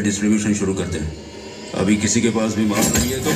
Distribution शुरू करते हैं। अभी किसी के पास भी माल नहीं है तो